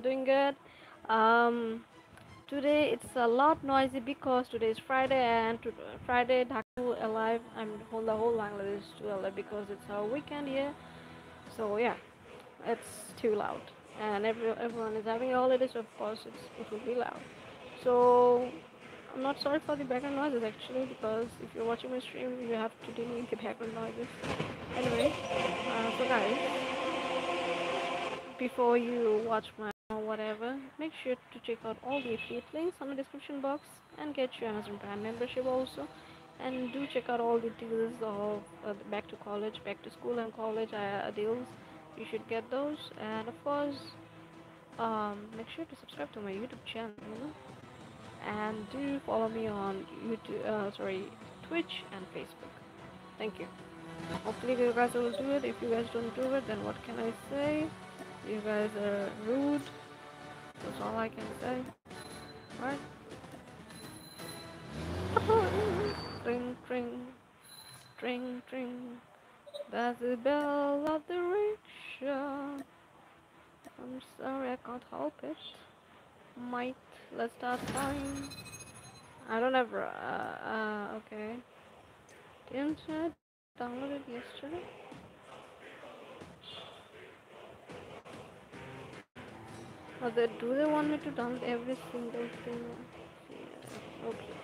doing good. Um, today it's a lot noisy because today is Friday and to, Friday Dhaka alive. I'm whole the whole Bangladesh to alive because it's our weekend here. So yeah, it's too loud and every, everyone is having holidays. Of course, it will be loud. So I'm not sorry for the background noises actually because if you're watching my stream, you have to deal with the background noises. Anyway, uh, so guys, before you watch my whatever, make sure to check out all the affiliate links on the description box and get your Amazon Prime membership also. And do check out all the deals of uh, back to college, back to school and college uh, deals. You should get those. And of course, um, make sure to subscribe to my YouTube channel. And do follow me on YouTube, uh, sorry, Twitch and Facebook. Thank you. Hopefully you guys will do it. If you guys don't do it, then what can I say? You guys are rude. That's all I can say. Right? Tring, tring, tring, tring. That's the bell of the rickshaw. I'm sorry, I can't help it. Might. Let's start flying. I don't have. Uh, uh, okay. Didn't download yesterday? Or they, do they want me to download every single thing? Yeah, okay.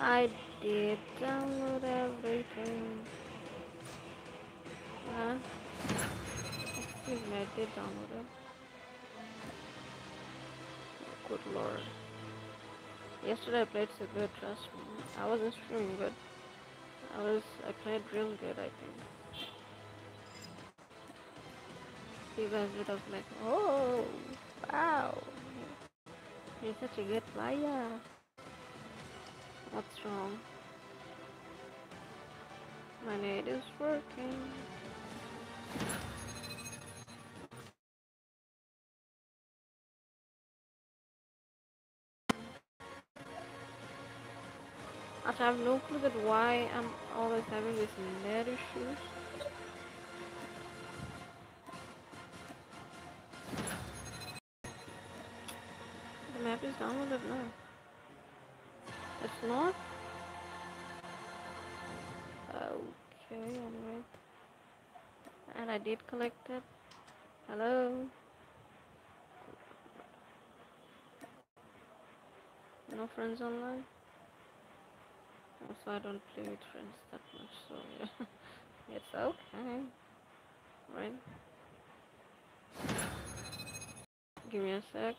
I did download everything. Huh? Excuse me, I did download it. Good lord. Yesterday I played so good, trust me. I wasn't streaming good. I was I played real good I think. You guys would have like, oh wow. You're such a good player. What's wrong? My net is working. I have no clue that why I'm always having these net issues. Map is downloaded now. It's not? Okay, anyway. And I did collect it. Hello? No friends online? Also, I don't play with friends that much, so yeah. it's okay. Right? Give me a sec.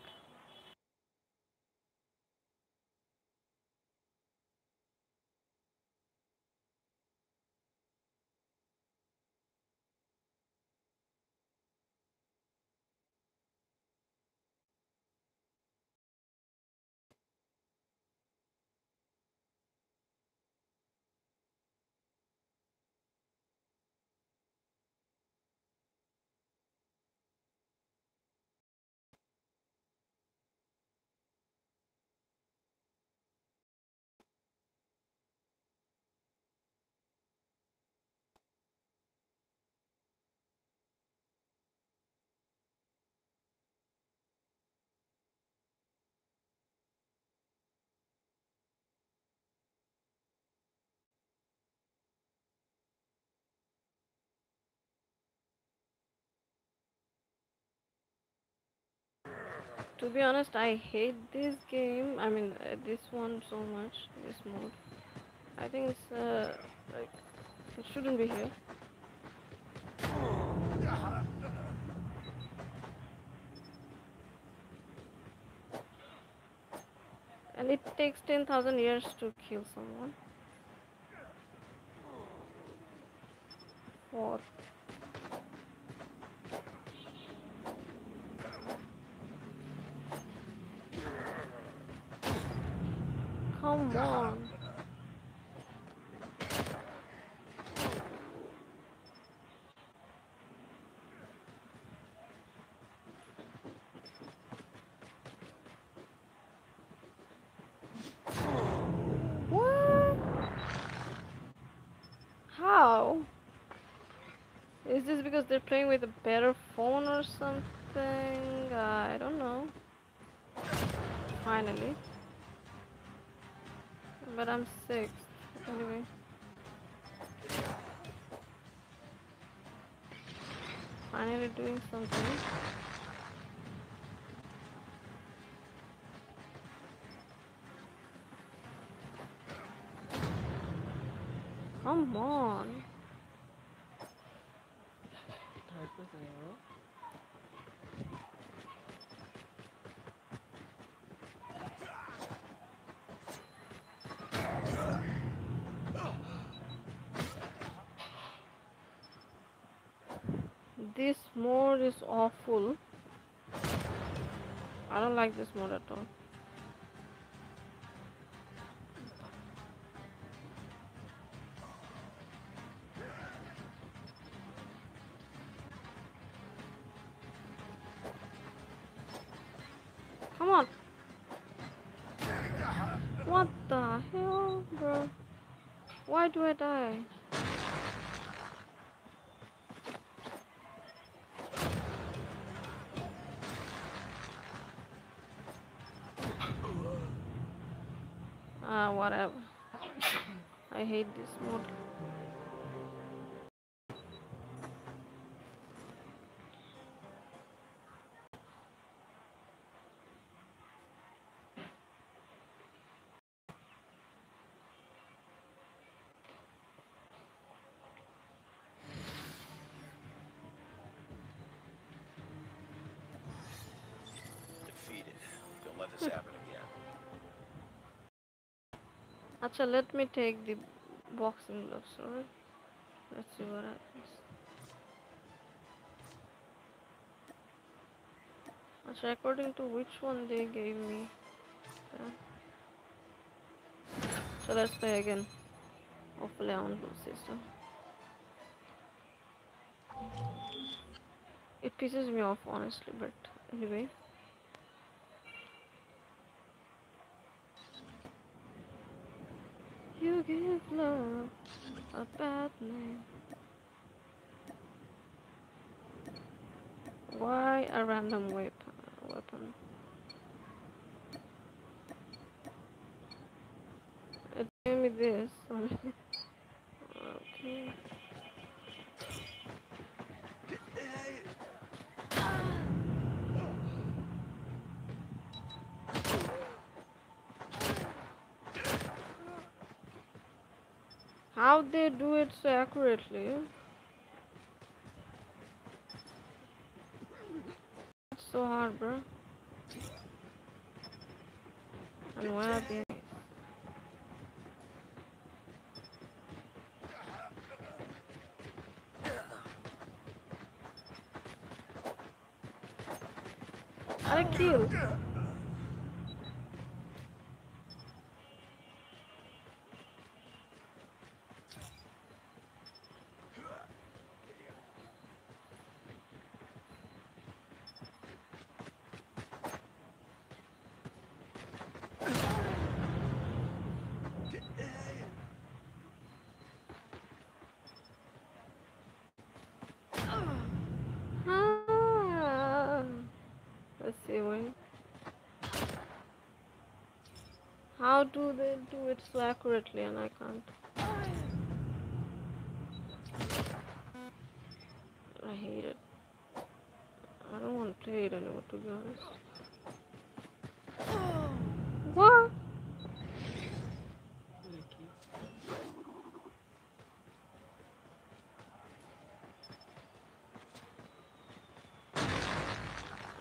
To be honest, I hate this game. I mean, uh, this one so much. This mode. I think it's uh like it shouldn't be here. And it takes 10,000 years to kill someone. What? On. What? How? Is this because because they're playing with a better phone or something. Uh, I don't know. Finally. But I'm sixth. Anyway. Finally doing something. Come on. Like this mode at all. Whatever. I hate this mode. Acha, let me take the boxing gloves, alright? Let's see what happens. Acha, according to which one they gave me. Yeah. So let's play again. Hopefully on blue system. It pisses me off honestly, but anyway. Give love a bad name. Why a random weapon? weapon? It gave me this. okay. How they do it so accurately? It's so hard, bro. And where are they? I kill. Ah. Let's see wait how do they do it so accurately and I can't? I hate it. I don't want to play it anymore, to be honest. What?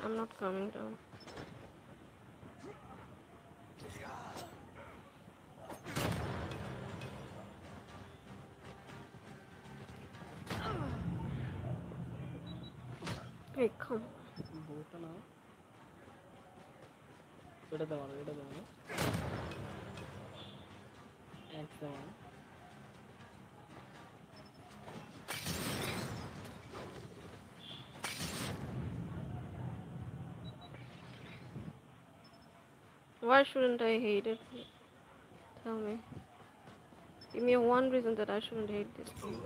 I'm not coming down. Why shouldn't I hate it? Tell me. Give me one reason that I shouldn't hate this thing.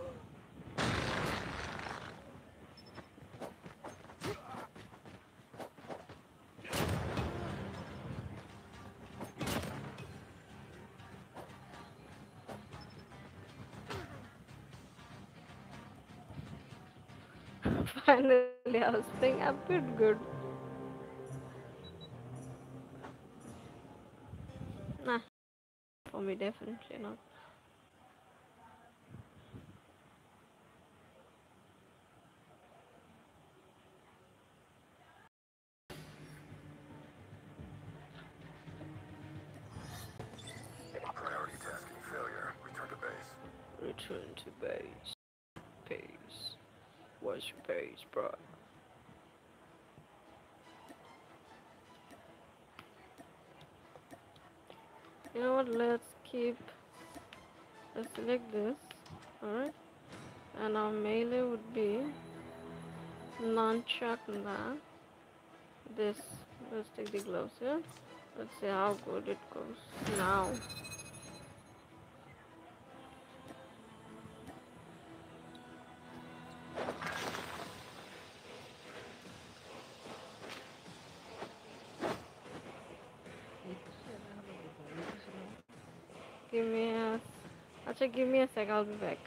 Finally, I was playing a bit good. Me, definitely not. Priority tasking failure. Return to base. Return to base. Base. What's your base, bro? You know what? Let's keep. Let's select this. Alright. And our melee would be nunchuck now. This. Let's take the gloves here. Let's see how good it goes now. Give me a sec. I'll be back.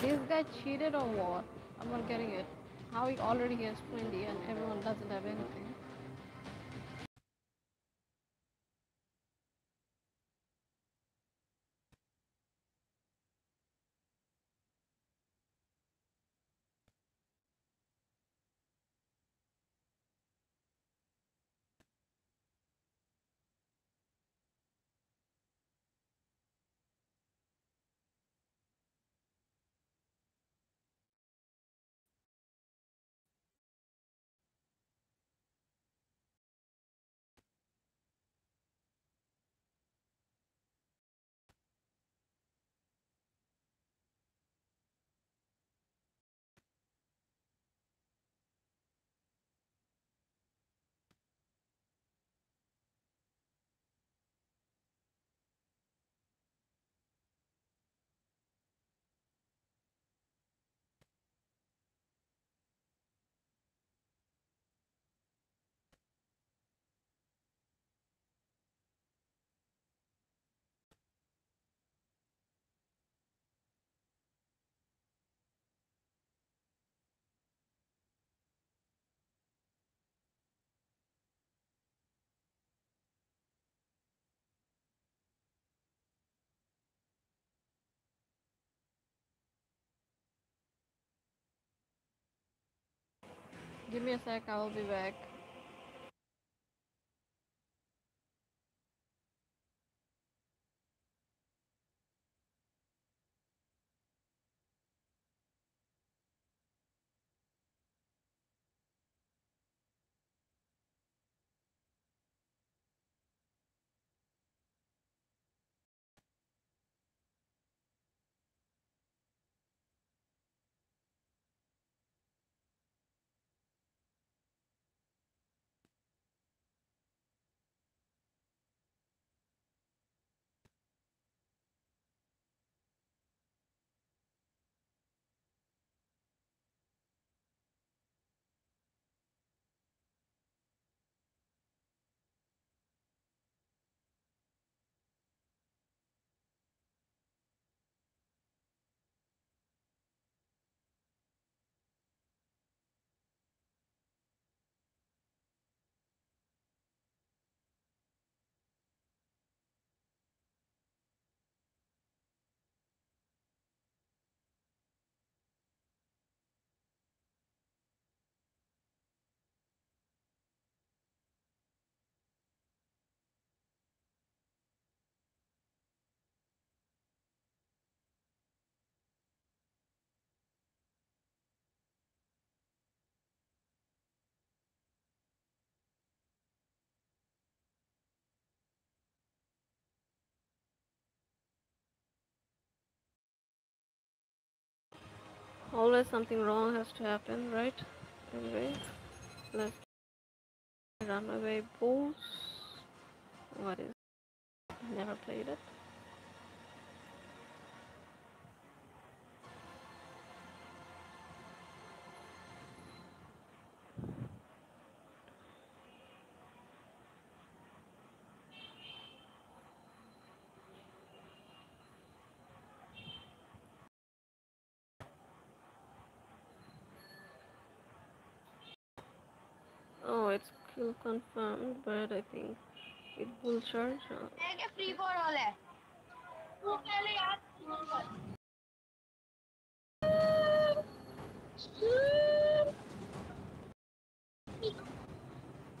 This guy cheated or what? I'm not getting it. How he already has 20 and everyone doesn't have anything. Give me a sec, I will be back. Always something wrong has to happen, right? Anyway, let's run away bulls. What is? Never played it. Oh, feel confirmed, but I think it will charge. Take a free for all.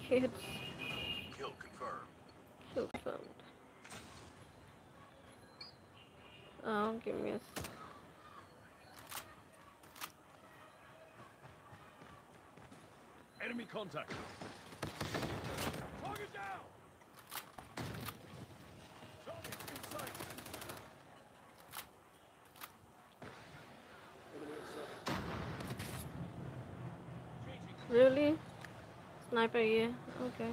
Kids. Kill confirmed. Kill confirmed. Oh, give me a Enemy contact. Really? Sniper, yeah. Okay.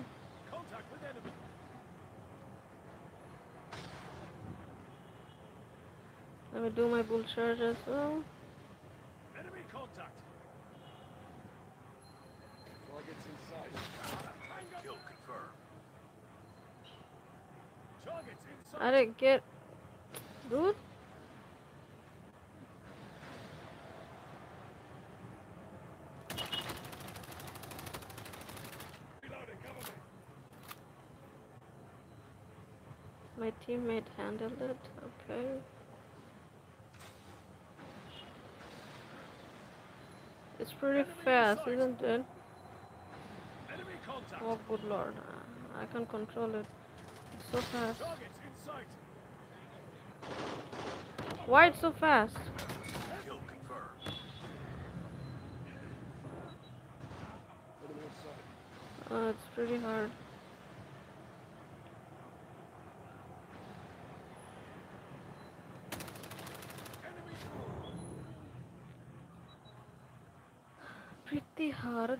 Let me do my bull charge as well. Enemy contact. Targets in sight. Kill confirmed. Targets in sight. I didn't get. Dude? Reloading, cover me. My teammate handled it. Okay. It's pretty fast, isn't it? Enemy contact. Oh, good lord. I can't control it. It's so fast. Why it's so fast? Uh, it's pretty hard. Pretty hard.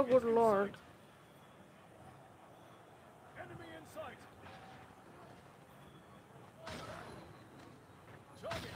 Oh, good lord. Enemy in sight. Target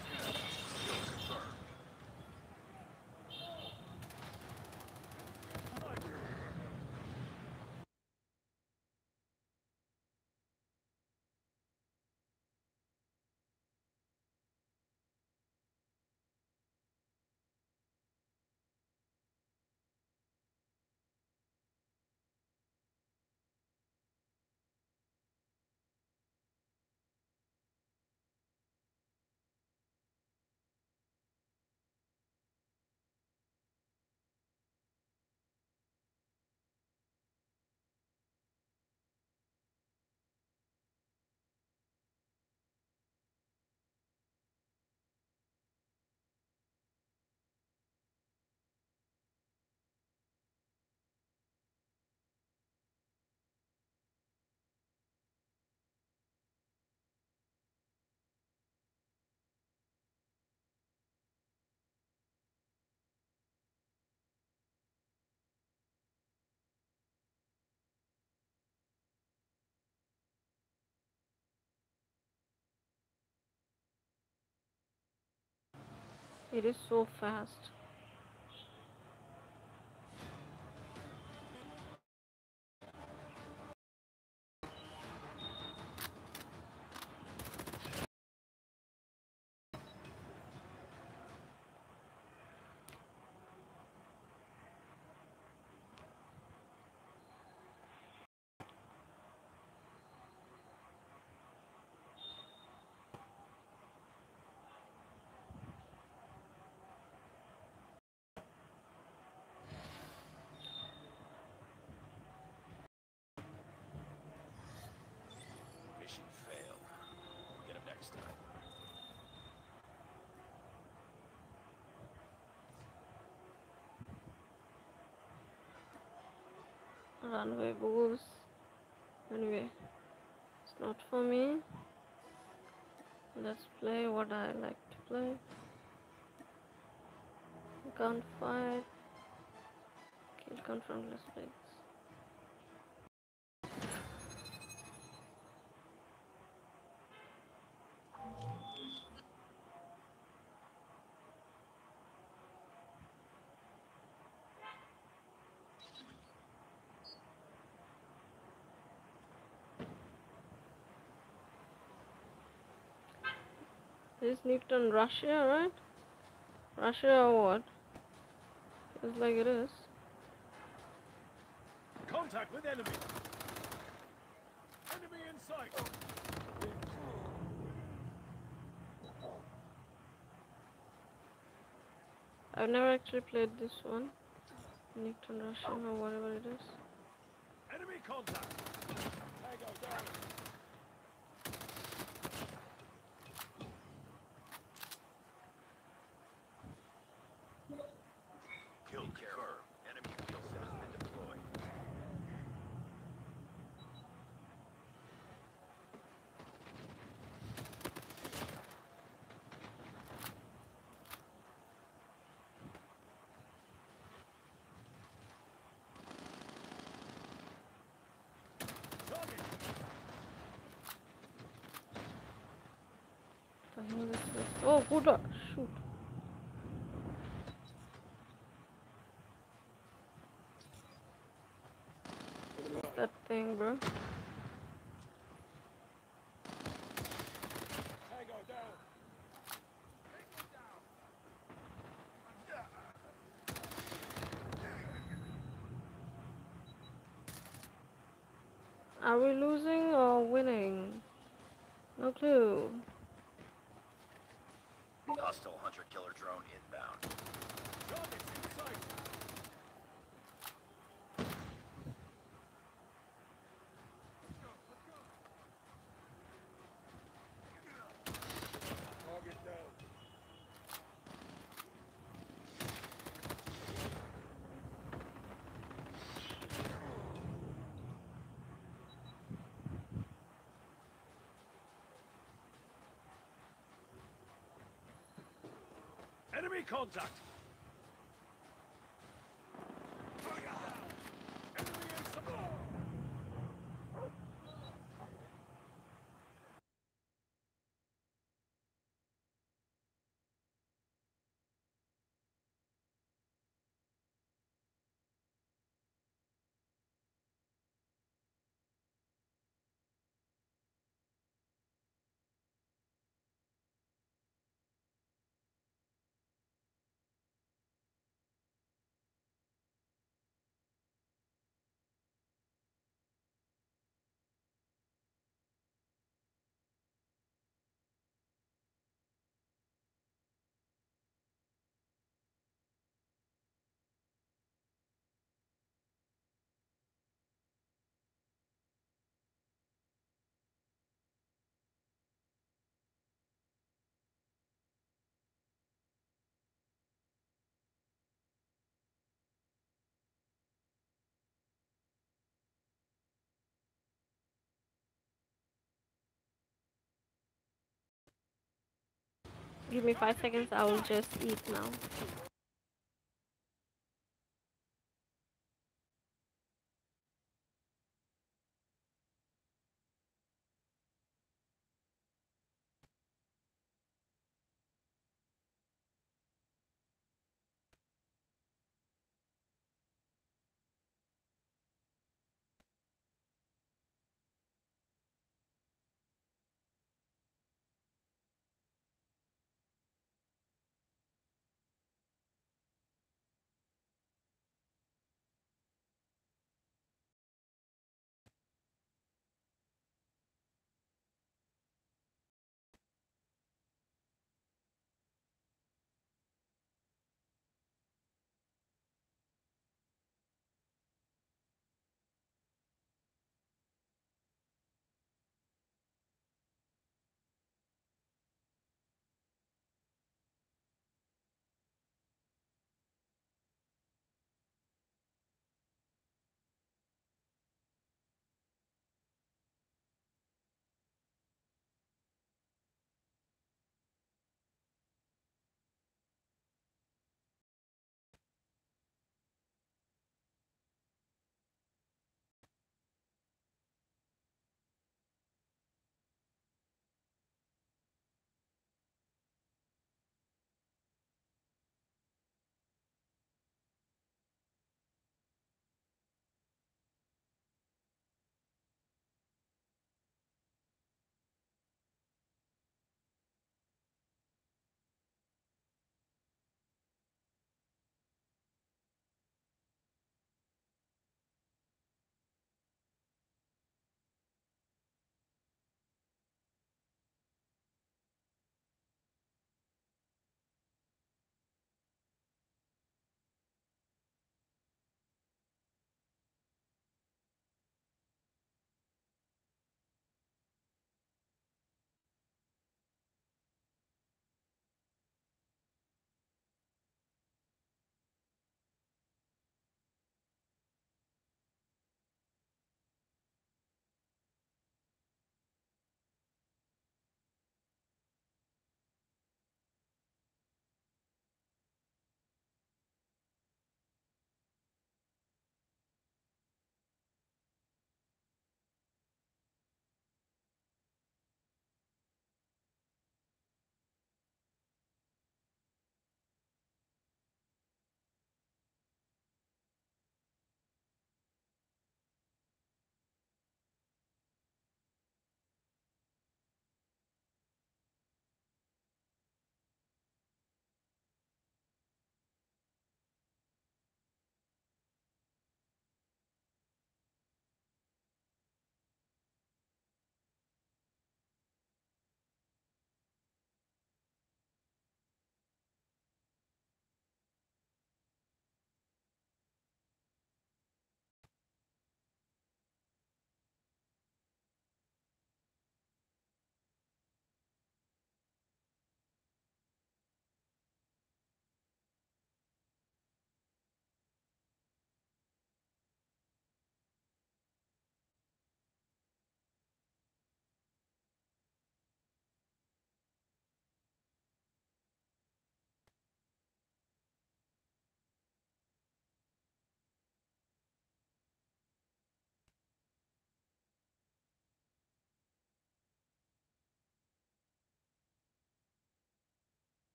It is so fast. Mission failed. Get him next time. Runway bulls. Anyway, it's not for me. Let's play what I like to play. Gunfight. Kill confrontless legs. This Nuketown Russia, right? Russia or what? Feels like it is. Contact with enemy. Enemy in sight. I've never actually played this one. Nuketown Russian or whatever it is. Enemy contact. Tango down. Kill confirmed. Enemy kill set has been deployed. Target. The hell is Oh, Buddha! Shoot. That thing, bro? Are we losing or winning? No clue. Hostile hunter-killer drone inbound. Targets in sight. Target down. Enemy contact. Give me five seconds. I will just eat now.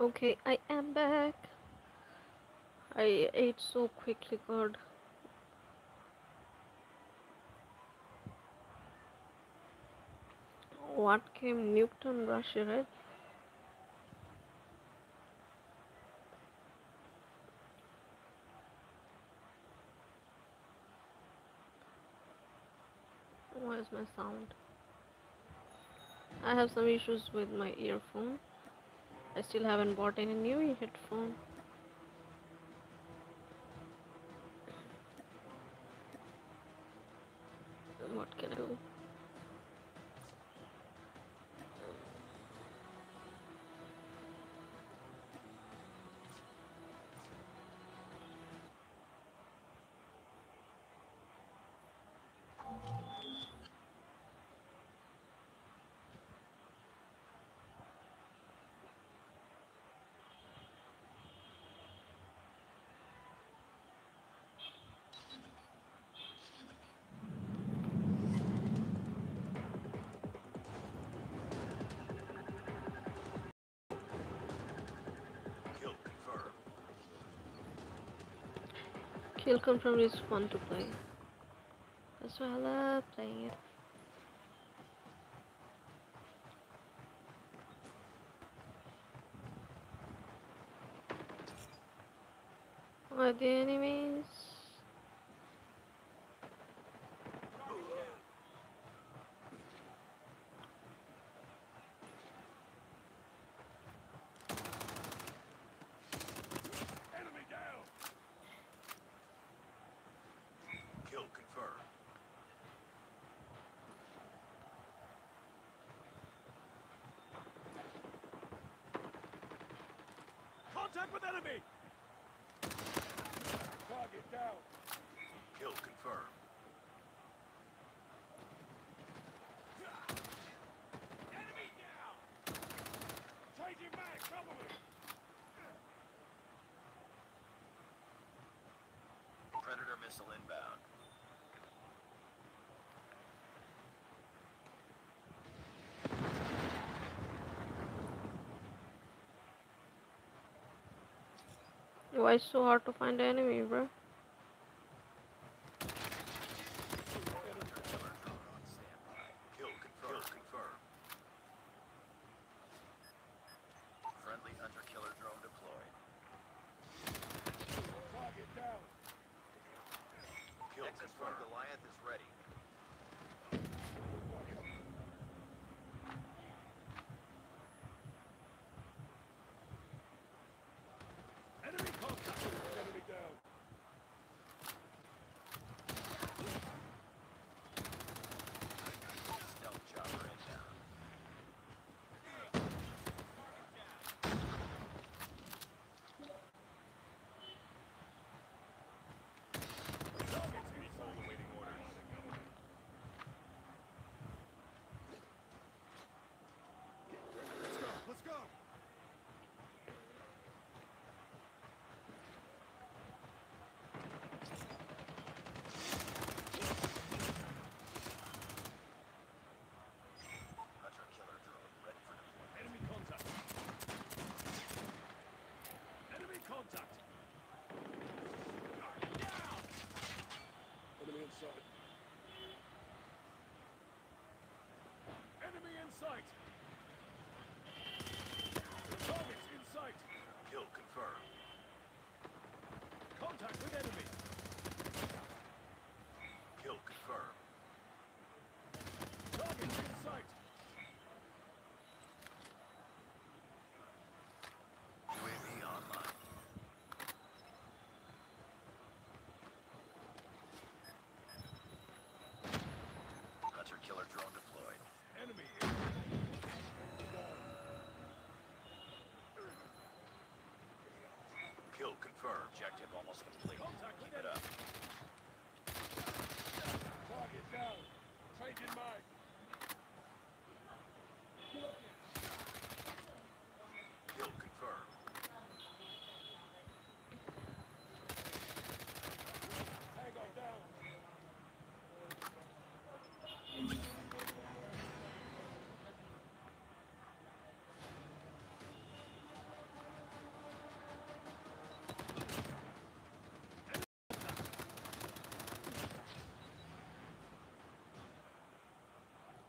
Okay, I am back. I ate so quickly, God. What came Nuketown Russia, right? Where's my sound? I have some issues with my earphone. I still haven't bought any new headphone. What can I do? Kill confirm is fun to play. That's why I love playing it. Are the enemies? Enemy down. Kill confirmed. Contact with enemy. Target down. Kill confirmed. Enemy down. Changing back. Cover me. Predator missile inbound. Why it's so hard to find the enemy, bro? Predator killer drone on standby. Kill confirmed. Kill confirmed. Friendly hunter killer drone deployed. Target down. Kill confirmed. Goliath is ready. Enemy contact. Enemy down. Stealth chopper inbound. Targets inside awaiting orders. Let's go. Let's go. Hunter killer drone ready for deployment. Enemy contact. Enemy contact. Down. Enemy in sight. Enemy in sight. Targets in sight. Kill confirmed. Contact with enemy. Kill confirmed. Targets in sight. UAV online. Hunter killer drone deployed. Enemy in. Kill. Objective almost complete. Contact with Keep it up. Target down. Changing mag. Kill confirmed. Tango down.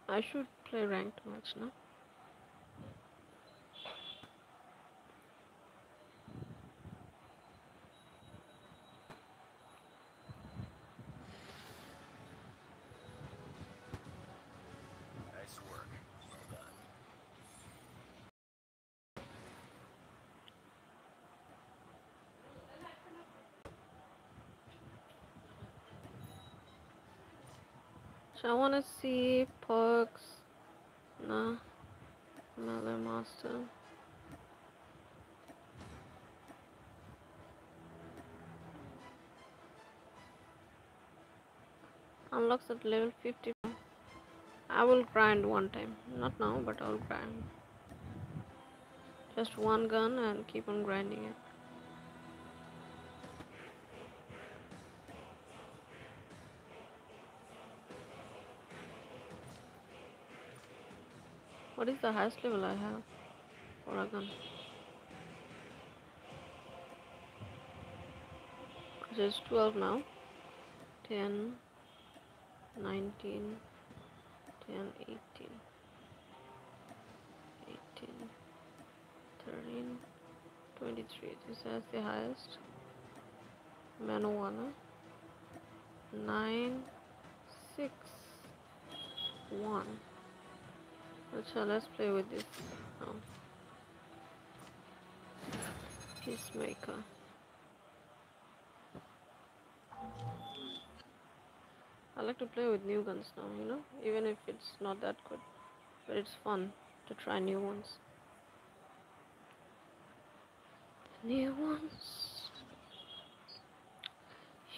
I should play ranked match now. I want to see Pugs. Nah. Another master. Unlocks at level 50. I will grind one time. Not now, but I'll grind. Just one gun and keep on grinding it. What is the highest level I have for a gun? It is 12 now. 10, 19, 10, 18, 18, 13, 23. This is the highest. Marijuana. 9, 6, 1. Let's play with this now. Peacemaker. I like to play with new guns now, you know, even if it's not that good, but it's fun to try new ones. New ones.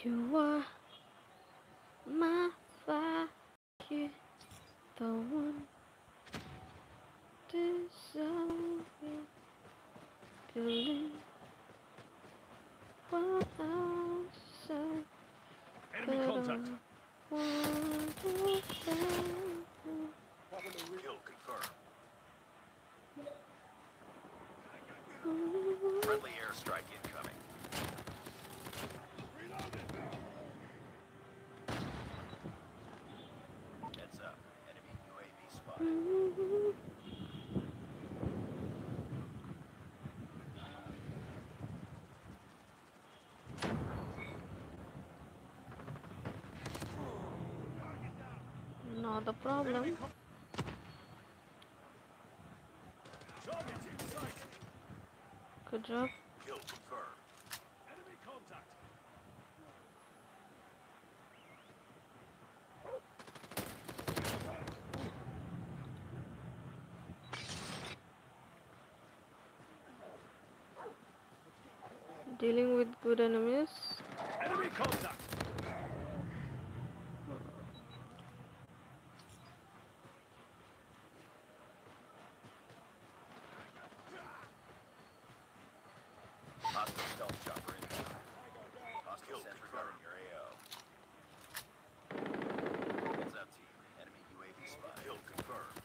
You are my fire, the one Enemy contact. Friendly airstrike incoming. Heads up. Enemy UAV. Not problem. Good job. Dealing with good enemies. Enemy contact. Hostile stealth chopper incoming. Hostile sentry gun in your AO. Heads up, team. Enemy UAV spotted. Kill confirmed.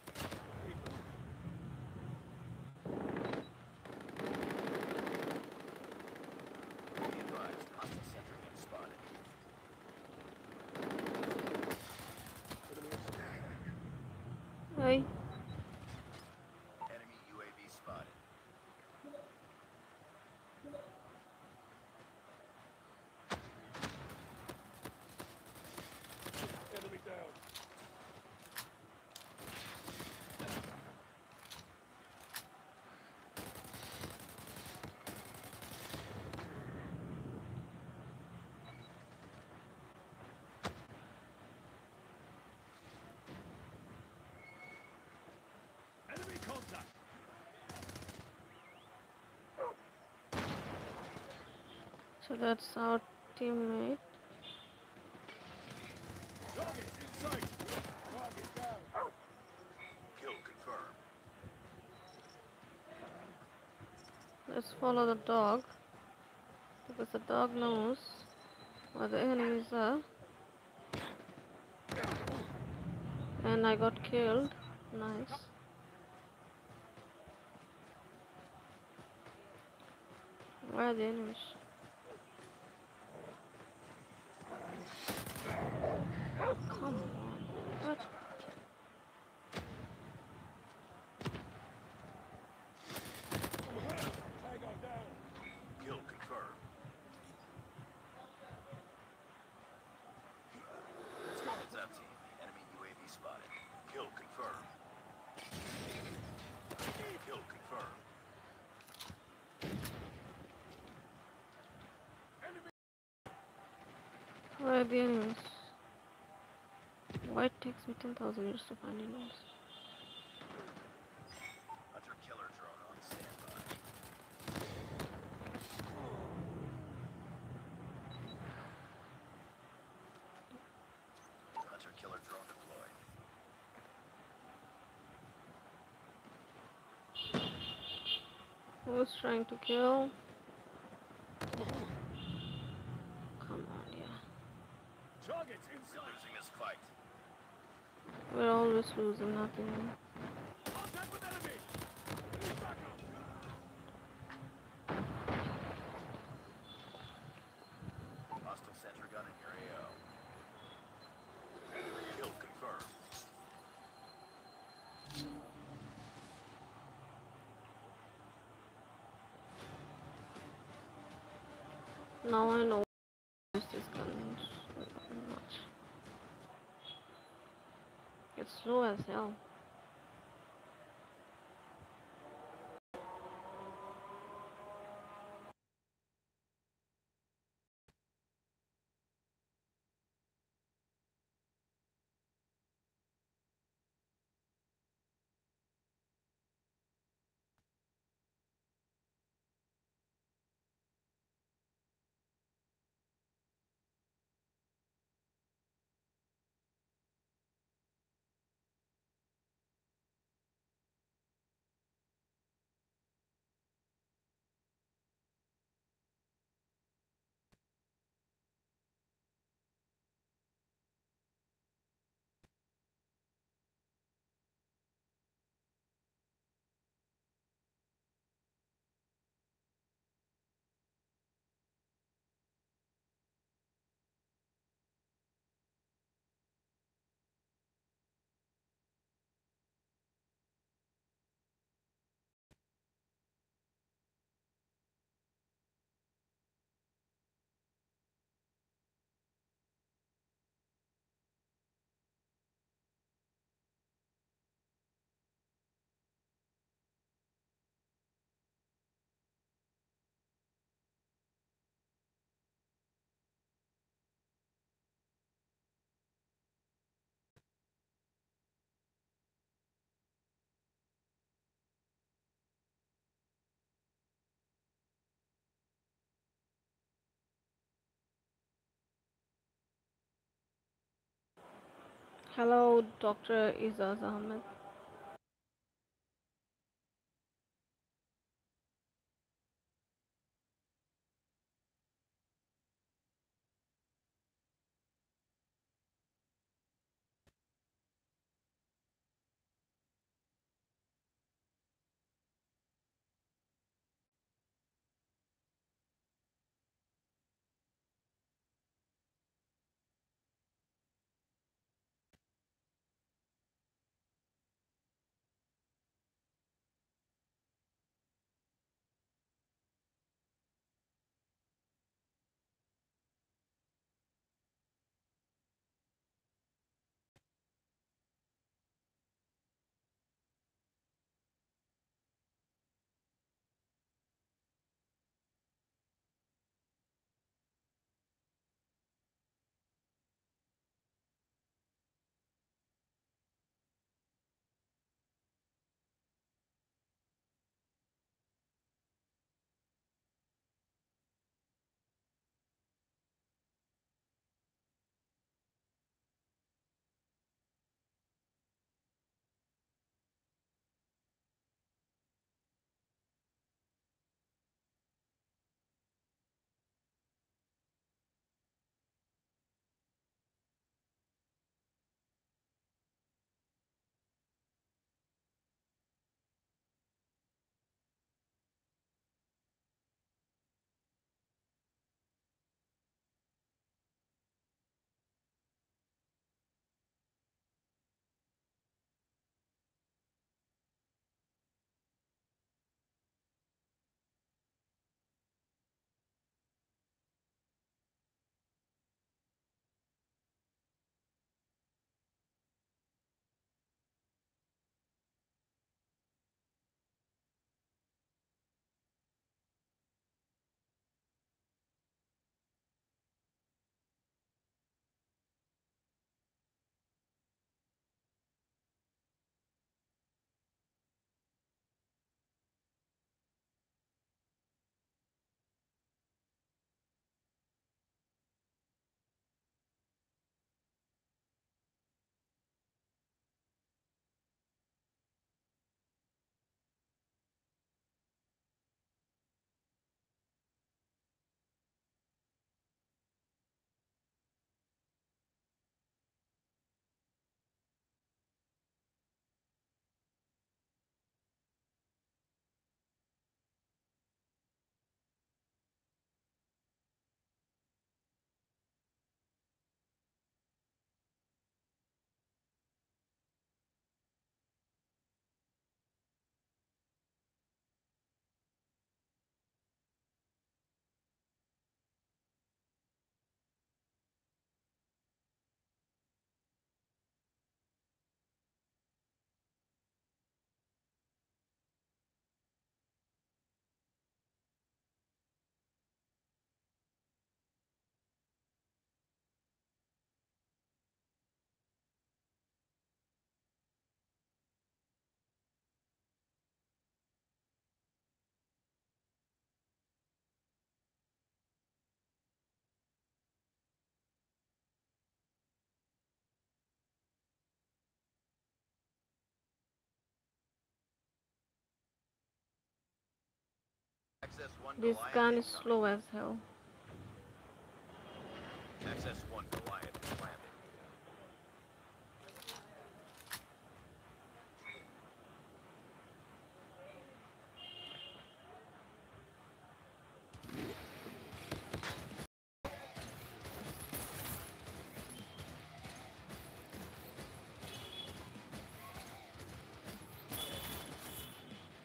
Be advised, hostile sentry gun spotted. Hey, Enemy UAV spotted. Enemy down. Enemy contact. So that's our teammate. Let's follow the dog. Because the dog knows where the enemies are. And I got killed. Nice. Where are the enemies? Come on. What? Tango down. Kill confirmed. Heads up, team. Enemy UAV spotted. Kill confirmed. Kill confirmed. Where are the enemies? Why takes 10,000 years to find animals? Hunter killer drone on standby. Hunter killer drone deployed. Who's trying to kill? Come on, yeah. Target's We're inside. losing this fight. We're always losing nothing. Contact with enemy. Need backup. Hostile sentry gun in your AO. Enemy kill confirmed. Now I know 录了谁要 Hello, Dr. Izaz Ahmed. This gun is slow as hell. Access one Goliath is landing.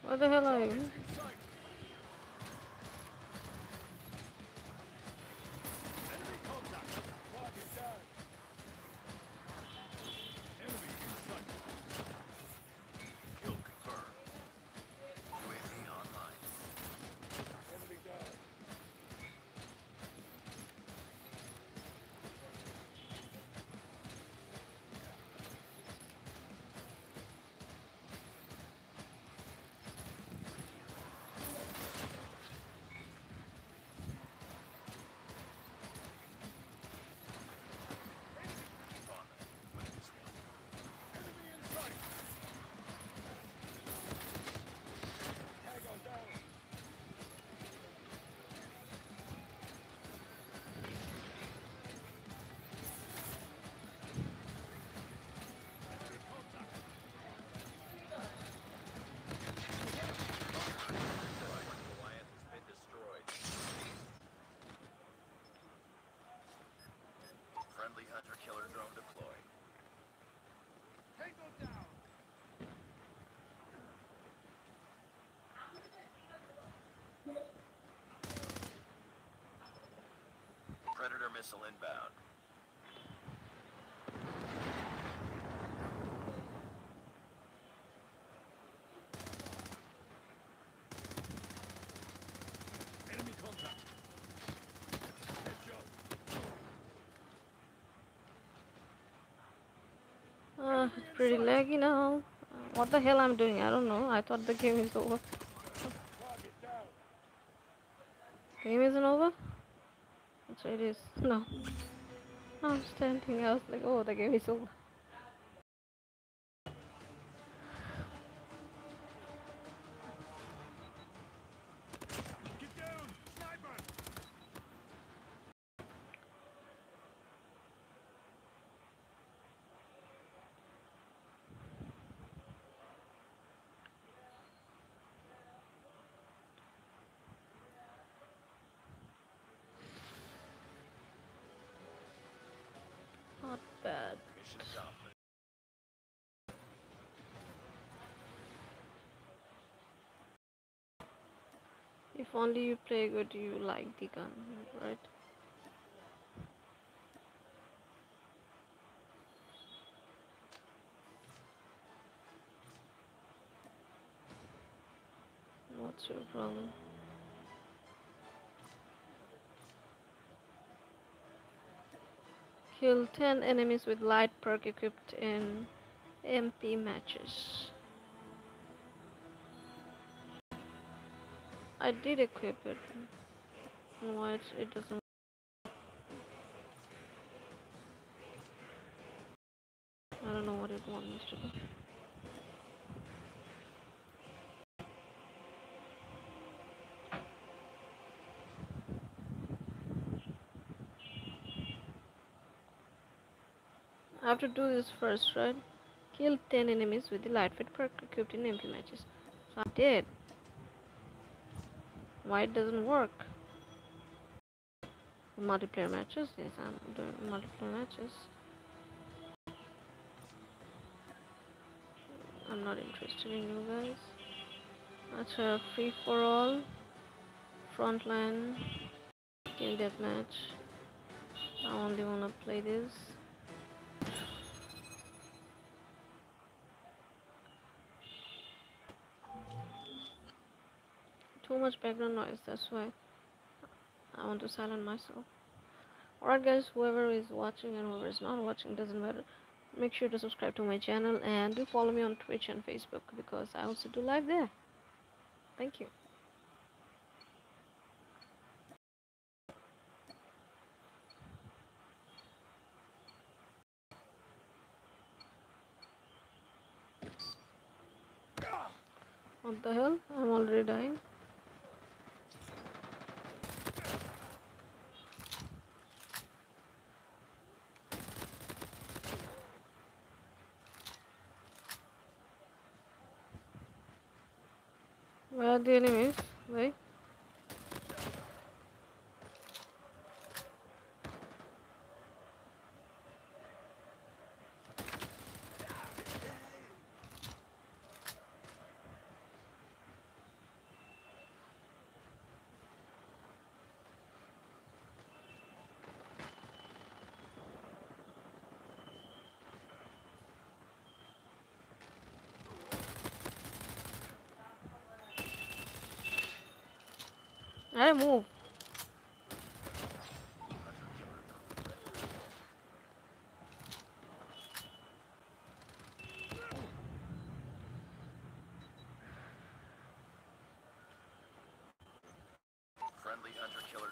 Where the hell are you? In sight. Enemy contact. Target down. Enemy in sight. Kill confirmed. UAV online. Enemy down. On them. Win this one. Enemy in sight. Tango down. Enemy contact. Goliath has been destroyed. Friendly hunter-killer drone deployed. Tango down. Predator missile inbound. Enemy contact. Headshot. Uh, it's pretty laggy now. What the hell I'm doing? I don't know. I thought the game is over. Game isn't over? So it is. No. I'm standing. I was like, oh, the game is over. Get down. Sniper. Not bad. Mission accomplished. If only you play good, you like the gun, right? What's your problem? Kill 10 enemies with light perk equipped in MP matches. I did equip it. Why it, doesn't I don't know what it wants to do. I have to do this first, right? Kill 10 enemies with the Lightweight perk equipped in MP matches. So I did. Why it doesn't work? Multiplayer matches? Yes, I'm doing multiplayer matches. I'm not interested in you guys. That's a free for all. Frontline. Team deathmatch. I only wanna play this. Too much background noise, that's why I want to silence myself. Alright guys, whoever is watching and whoever is not watching doesn't matter. Make sure to subscribe to my channel and do follow me on Twitch and Facebook because I also do live there. Thank you. What the hell? I'm already dying. Are the enemies, right? I move.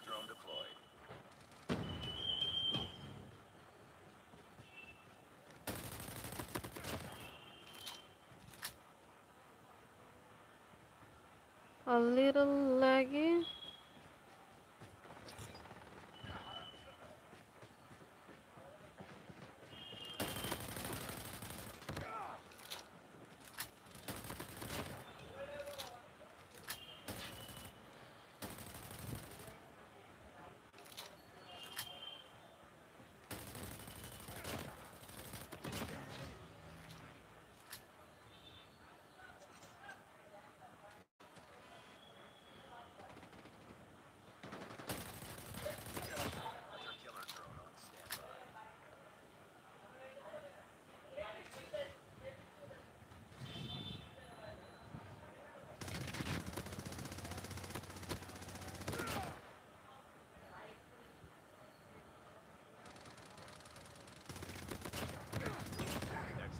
Drone deployed. A little laggy. Hunter-killer drone on standby.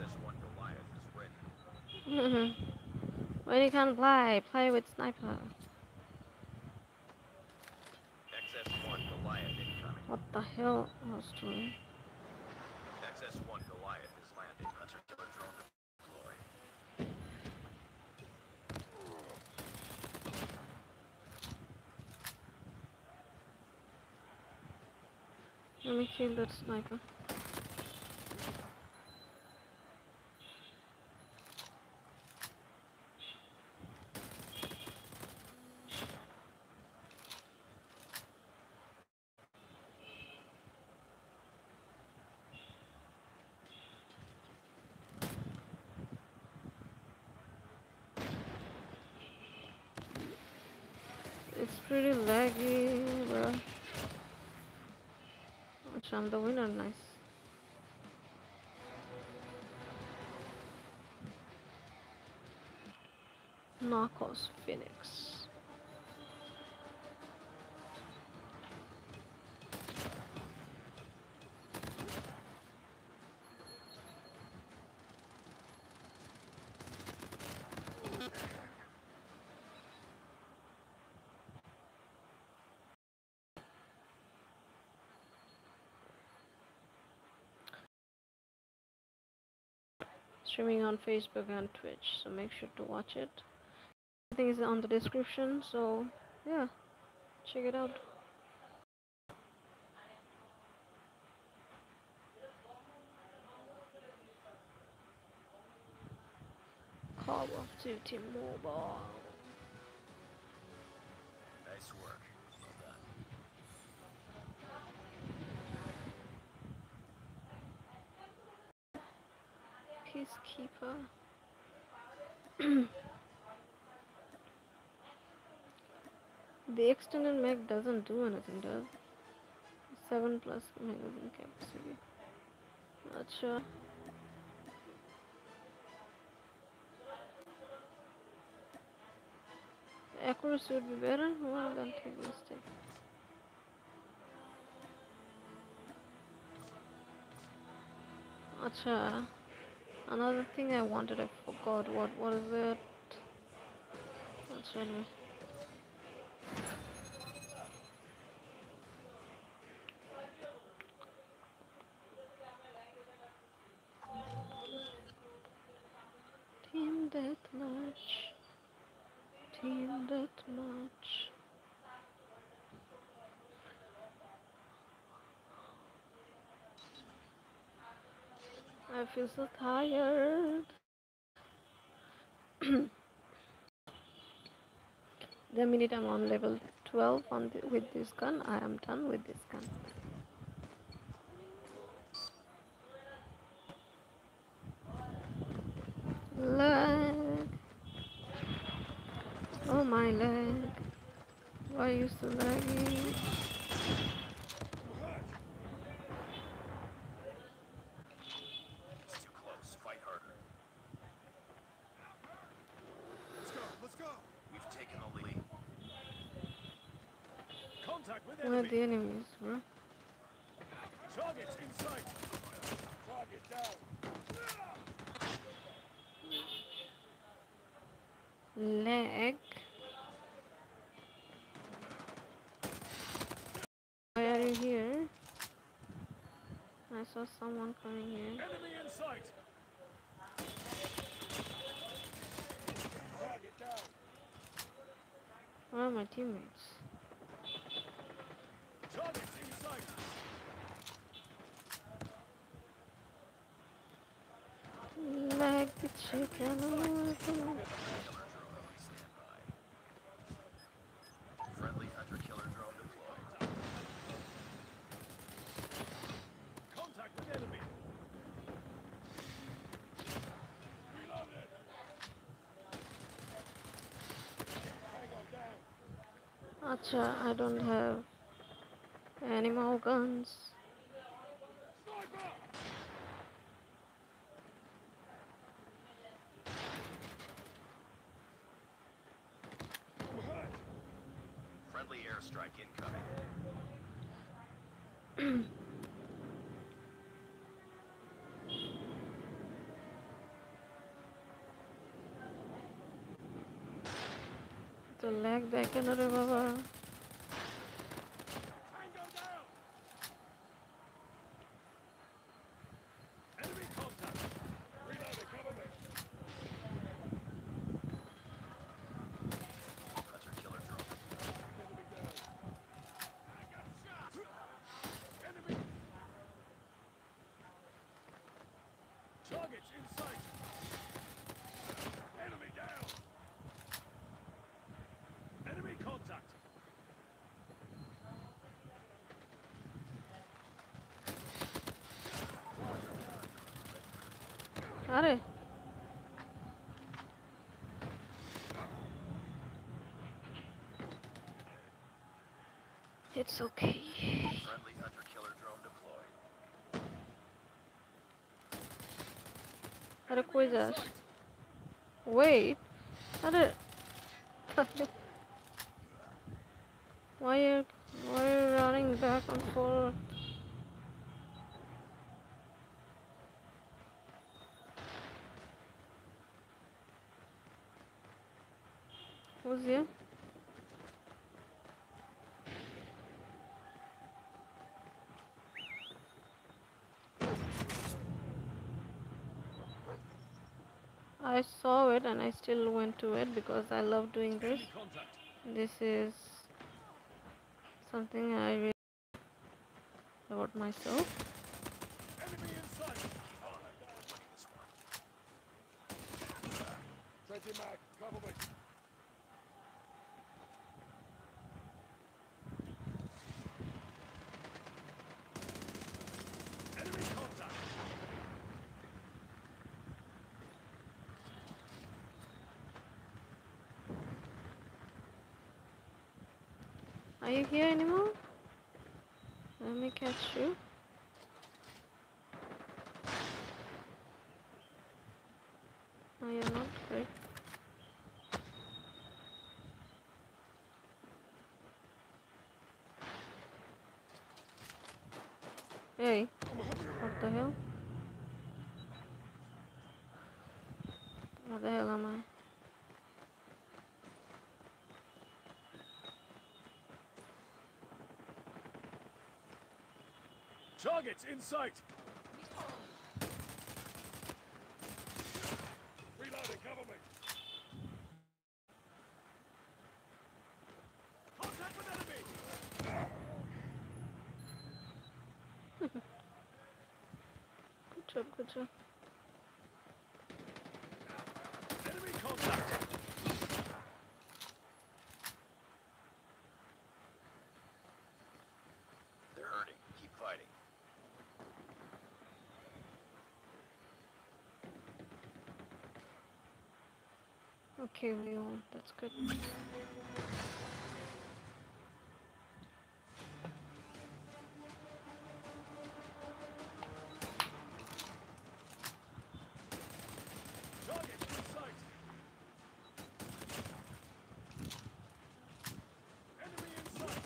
XS-1 Goliath is ready. Mm-hmm. when you can play, play with sniper. XS-1 What the hell was doing? XS-1 Goliath is landing. Hunter-killer drone deployed. Let me kill that sniper. Which I'm the winner, nice. Narcos Phoenix. Streaming on Facebook and Twitch, so make sure to watch it. Everything is on the description, so yeah, check it out. Call of Duty Mobile. Nice work. Well done. Peacekeeper. the extended mag doesn't do anything, does? Seven plus magazine capacity. Not sure. Accuracy would be better. Well, then take a mistake. Acha. Another thing I wanted, I forgot. What? What is it? That's anyway. Team deathmatch. Team deathmatch. I feel so tired. The minute I'm on level 12 on the, with this gun, I am done with this gun. Leg. Oh my leg. Why are you so laggy? It's too close. Fight harder. Let's go. Let's go. We've taken the lead. Contact with Where are enemy. the enemies, bro? Targets in sight. Target down. Leg. Why are you here? I saw someone coming here. Enemy in sight. Where are my teammates? Targets in sight. Leg the chicken. away. Friendly hunter killer drone deployed. Contact with enemy. Reloaded. Hang on down. Acha, I don't have any more guns. Sniper. Overhead. Friendly airstrike incoming. The leg back in the river. Tango down. Enemy contact. Reloaded. Cover me. Hunter killer drone. Enemy down. I got shot. Enemy. Targets in sight. Enemy down. Enemy contact. It's okay. Friendly hunter killer drone deployed. Wait. আরে saw it and I still went to it because I love doing this. This is something I really about myself. Enemy in sight. Winning this one. Changing mag. Cover me. Enemy contact. Are you here anymore? Let me catch you. No, you're not. Great. Hey, what the hell? What the hell am I? Targets in sight. Reloading. Cover me. Contact with enemy. Good job, good job. Enemy contact. Okay, we won. That's good. Target in sight. Enemy in sight.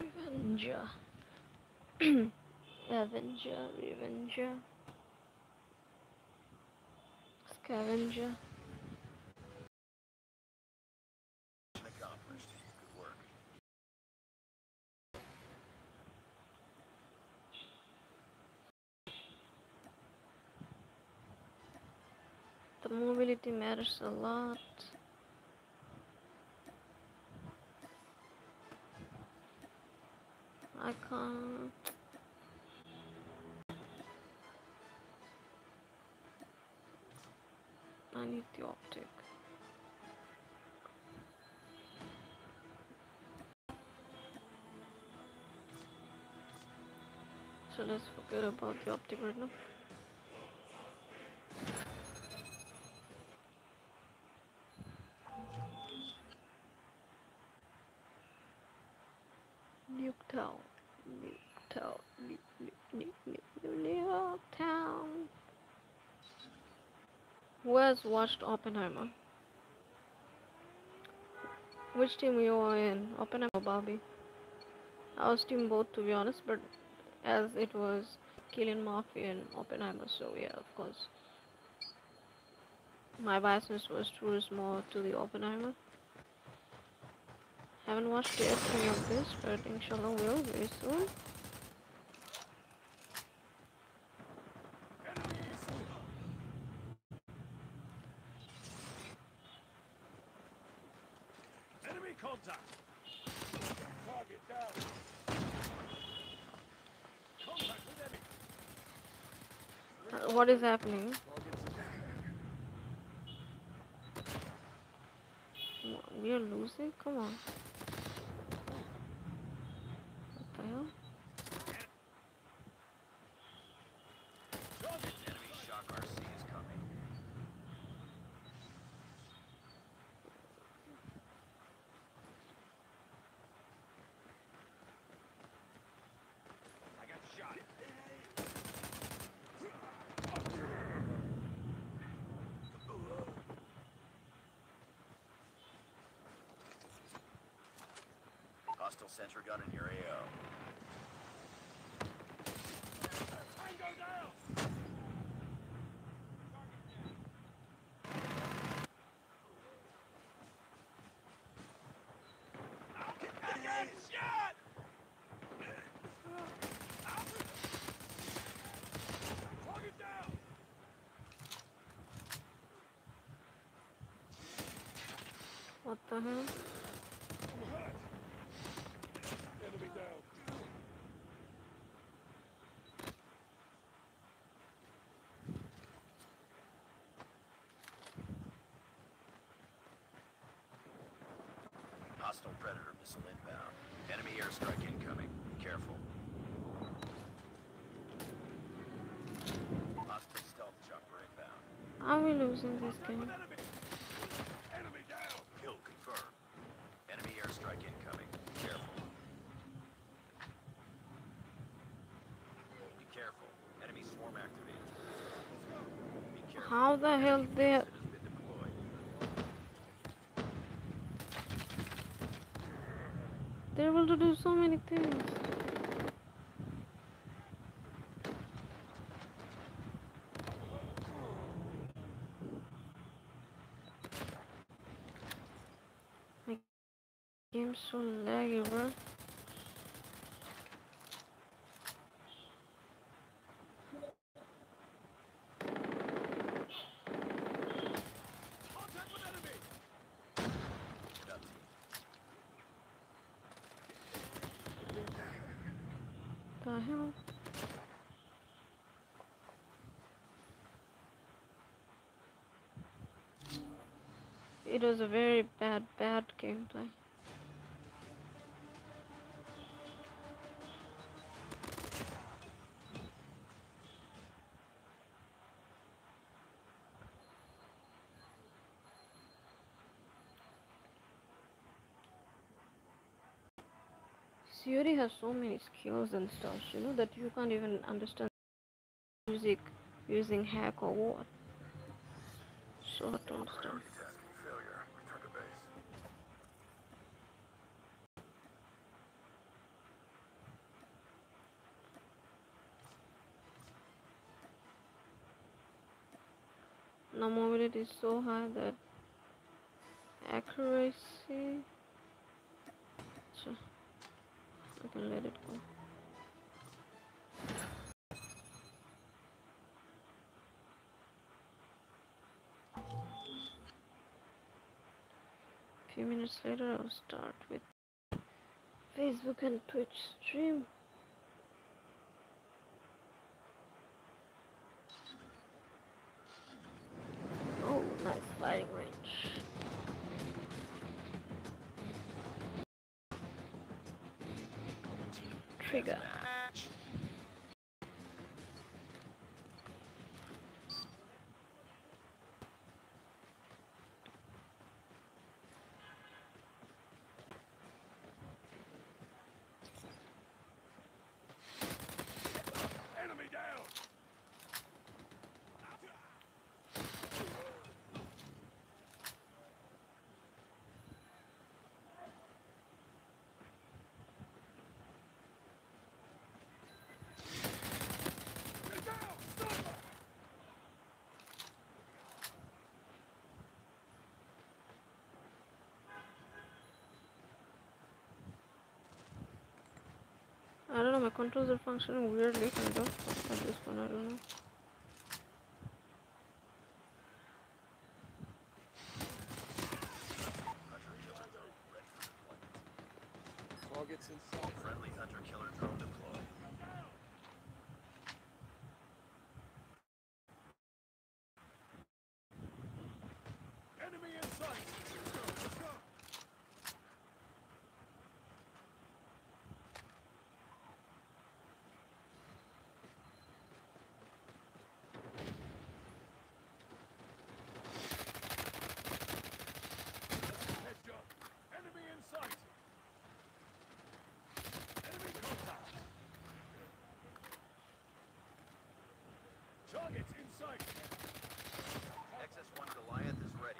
Revenger. Avenger, Revenger. Scavenger. The mobility matters a lot. About the optic right now. Nuketown. Nuketown. Nuke, nuke, nuke, nuke, nuke, Nuketown. Who has watched Oppenheimer? Which team you are in? Oppenheimer or Barbie? I was team both to be honest, but as it was Cillian Murphy and Oppenheimer, so yeah, of course. My biasness was towards more to the Oppenheimer. Haven't watched yet any of this, but inshallah will very soon. Enemy in sight. Enemy contact. Target down. Contact with enemy. Uh, What is happening? We are losing? Come on. What the hell? Target. Enemy shock RC is coming. I got shot. Hostile sentry gun in your AO. Tango down. What the hell? I'm hurt. Enemy down. Hostile Predator missile inbound. Enemy airstrike incoming. Careful. Hostile stealth chopper inbound. Are we losing this game? enemy. Enemy down. Kill confirmed. Enemy airstrike incoming. Careful. Be careful. Enemy swarm activated. How the hell they? It has been deployed. They're able to do so many things. My game's so laggy, bro. Contact with enemy. Done. The hell? It was a very bad, bad gameplay. Has so many skills and stuff, you know, that you can't even understand music using hack or what. So. Return to base. Now mobility is so high that accuracy. So Let it go. few minutes later I'll start with Facebook and Twitch stream. Oh, nice fighting range. Trigger. Enemy down! Get down! Sniper! I don't know, my controls are functioning weirdly kind of at this point, I don't know. Friendly hunter killer drone deployed. Enemy in sight! Let's go! Headshot! Enemy in sight! Enemy contact! Targets in sight! XS-1 Goliath is ready.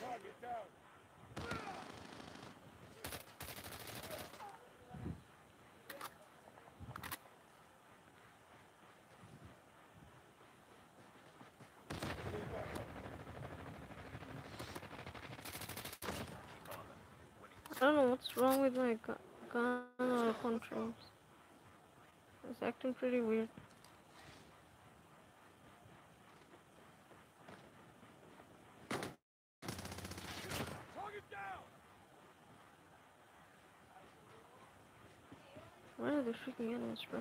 Target down! Keep on them. Winning I don't know what's wrong with my gu- gun or controls. It's acting pretty weird. Where are the freaking enemies, bro?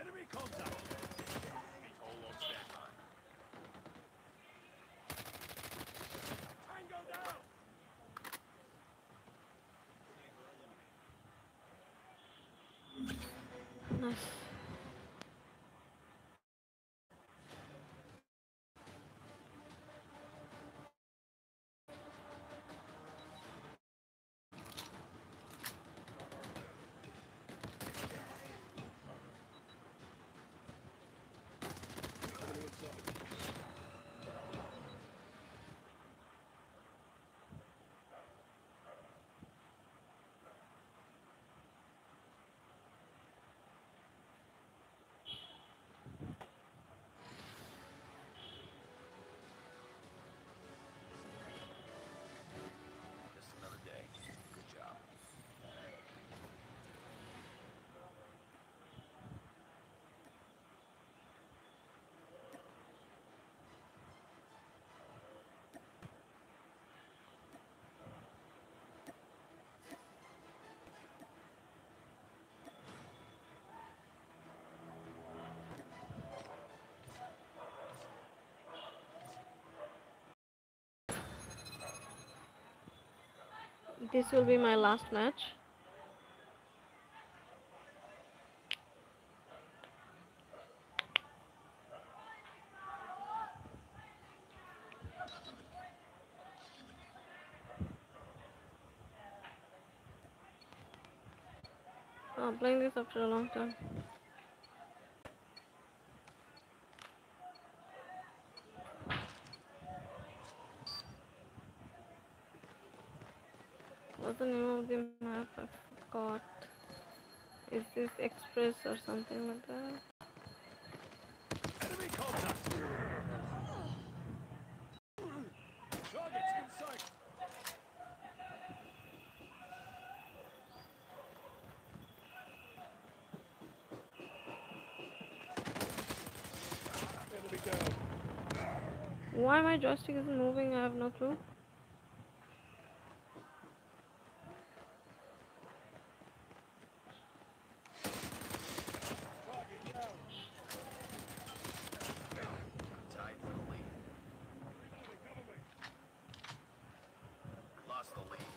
Enemy contact! Hold on standby. Tango down! Nice. Enemy in sight. This will be my last match. I'm playing this after a long time. What's the name of the map? I forgot. Is this Express or something like that? Enemy contact. Targets in sight. Enemy down. Why my joystick isn't moving? I have no clue. Target down. Tied for the lead. Cover me. Lost the lead.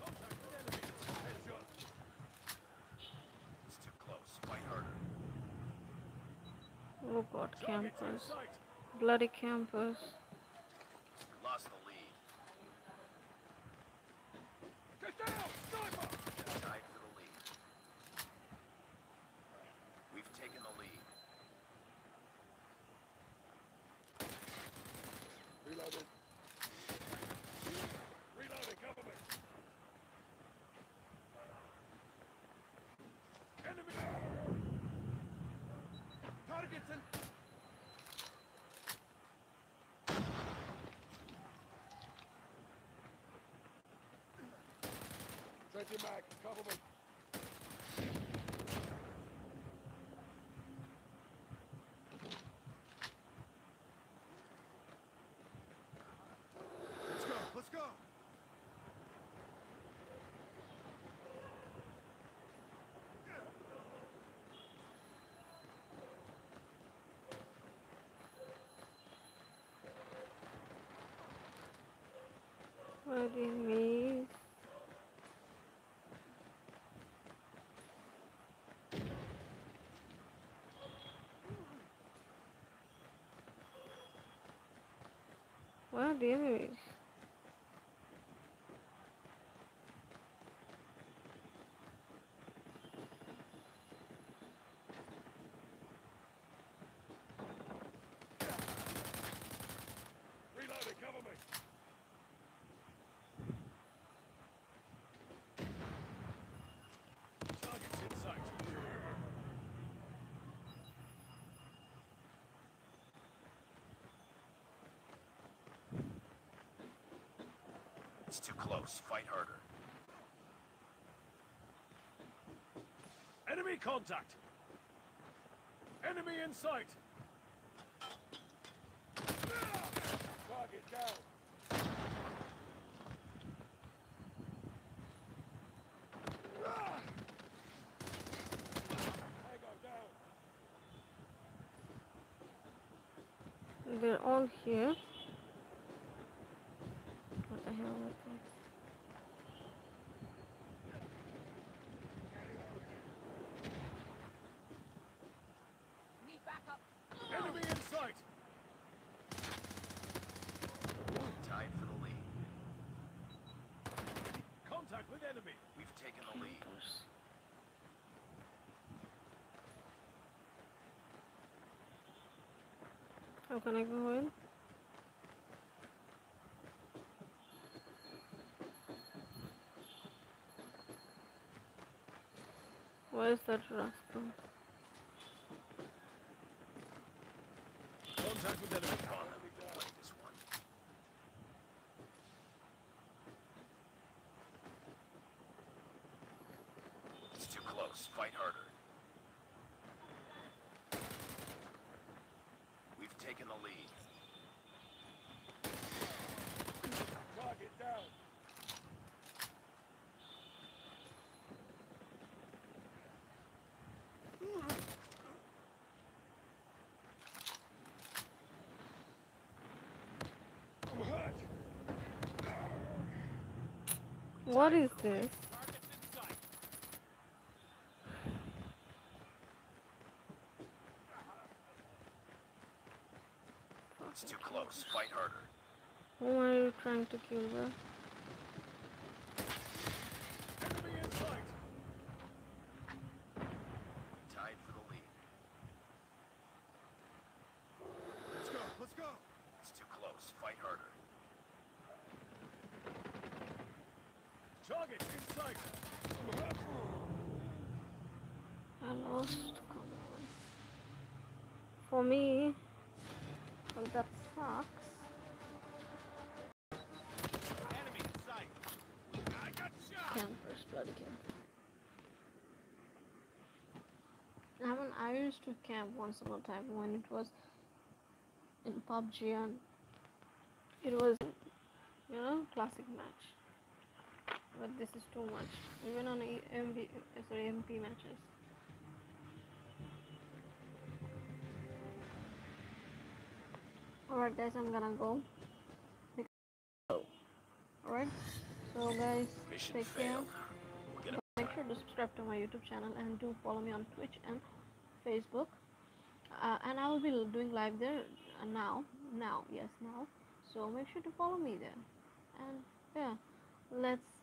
Contact with enemy. Headshot. It's too close. Fight harder. Oh god, Targets in Bloody campers. Lost the lead. Get down! Sniper! Tied for the lead. We've taken the lead. Reloaded. Reloading, cover me. Enemy! Targets in... Stretching back, cover me. Let's go, let's go! Bloody me. Where are the enemies? Reloading, cover me! Targets in sight. It's too close. Fight harder. Enemy contact! Enemy in sight! Target down! They're all here. What the hell is that? Enemy in sight! Tied for the lead. Contact with enemy! We've taken the lead. Campers. How can I go in? Where is that rascal? Contact with enemy! Come on, we can win this one. It's too close. Fight harder. We've taken the lead. Target down! What is for the lead. this? It's too close. Fight harder. Who are you trying to kill, bro? Enemy in sight. Tied for the lead. Let's go. Let's go. It's too close. Fight harder. Target in sight. I lost. Come on. For me, well, that sucks. Enemy in sight. I got shot. Campers, bloody campers. I mean, I used to camp once upon a time when it was in PUBG and it was, you know, classic match. But this is too much. Even on uh, sorry, MP matches. Alright, guys, I'm gonna go. Alright, so guys, Mission take care. failed. Make sure to subscribe to my YouTube channel and do follow me on Twitch and Facebook. Uh, and I will be doing live there uh, now. Now, yes, now. So make sure to follow me there. And yeah, let's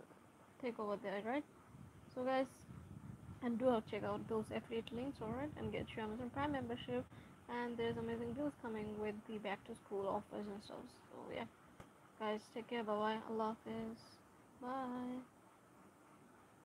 take over there, right? So guys, and do out- check out those affiliate links, alright, and get your Amazon Prime membership. And there's amazing deals coming with the back to school offers and stuff. So yeah, guys, take care. Bye bye. Allah Hafiz. Bye.